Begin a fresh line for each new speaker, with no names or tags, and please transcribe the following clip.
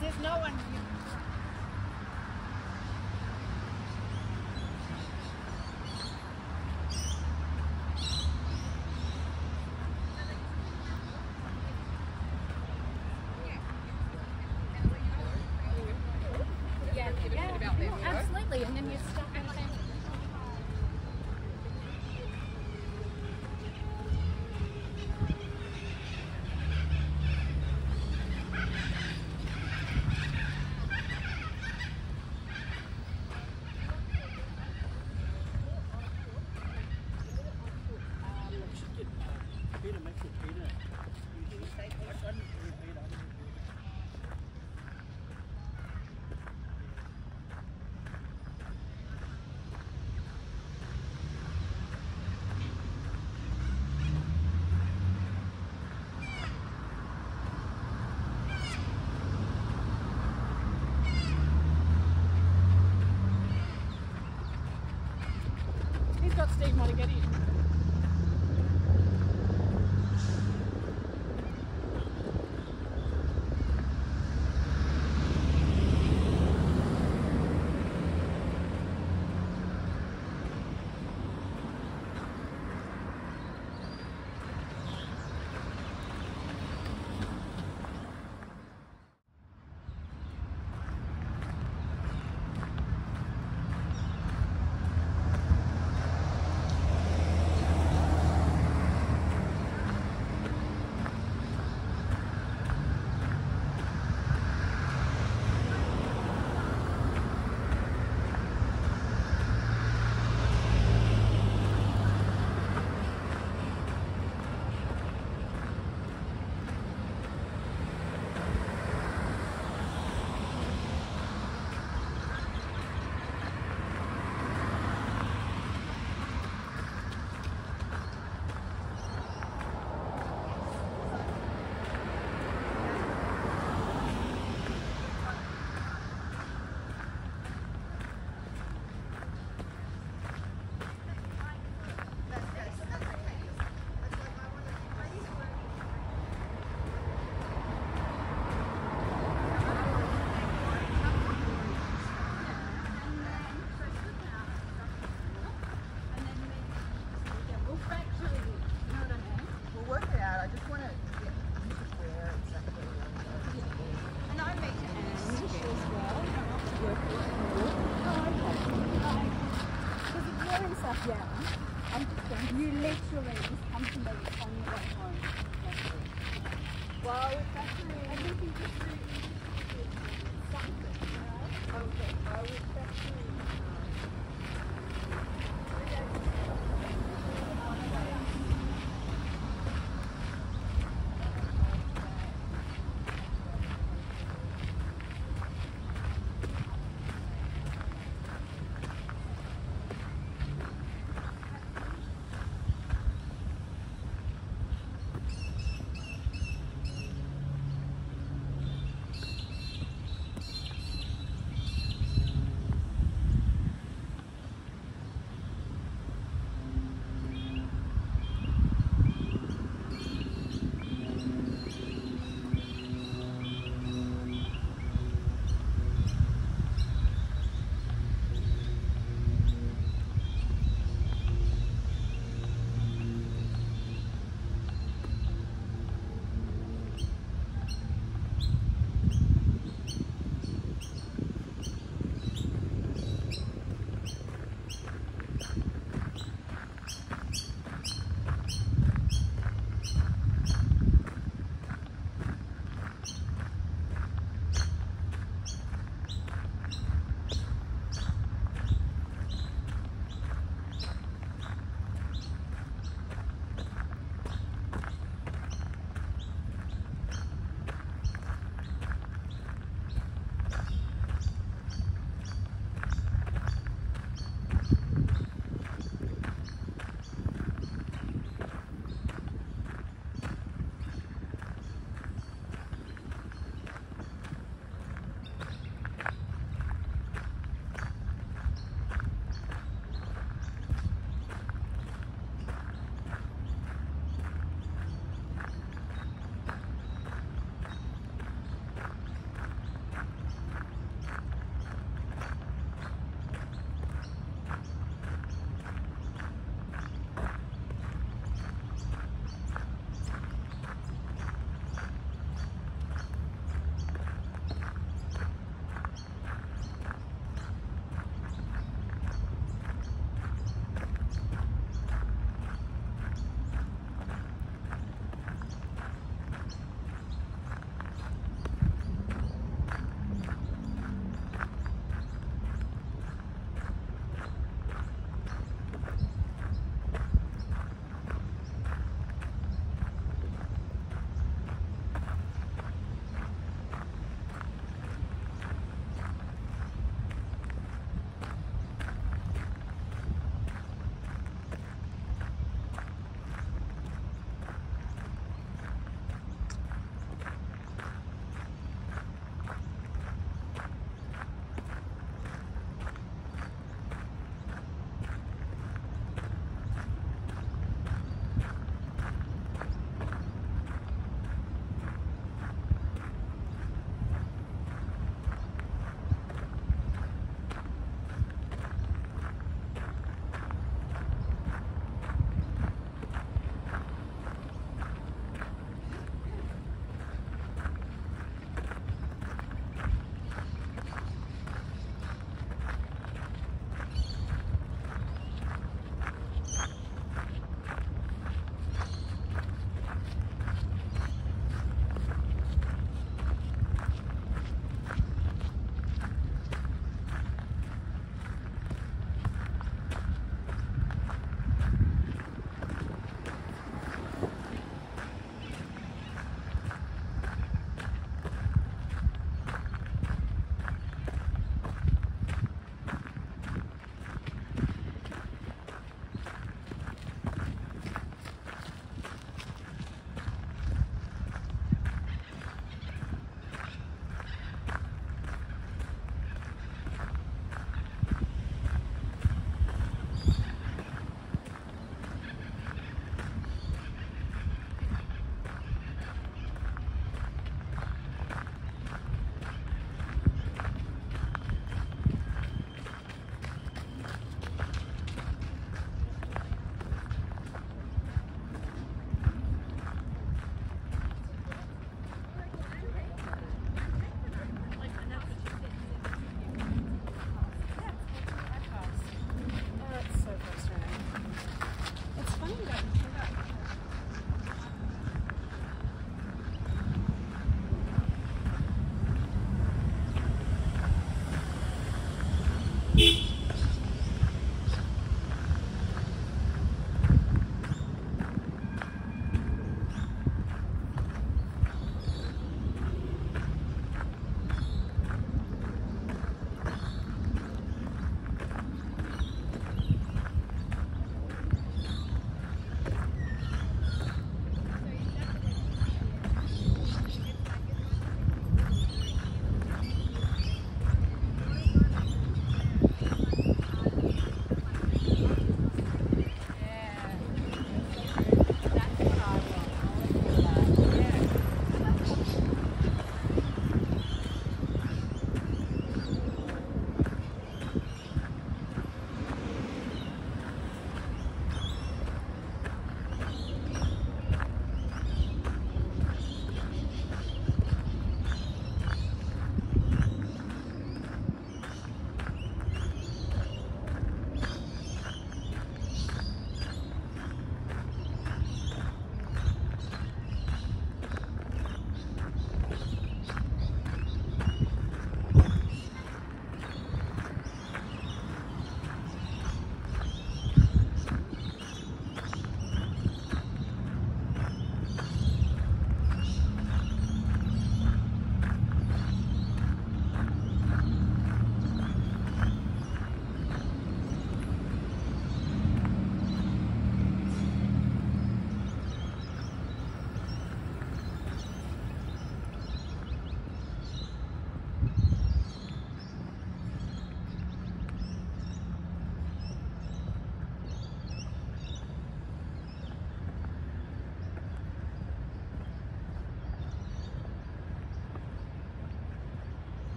there's no one
here. Absolutely. And then
you steak Margarita.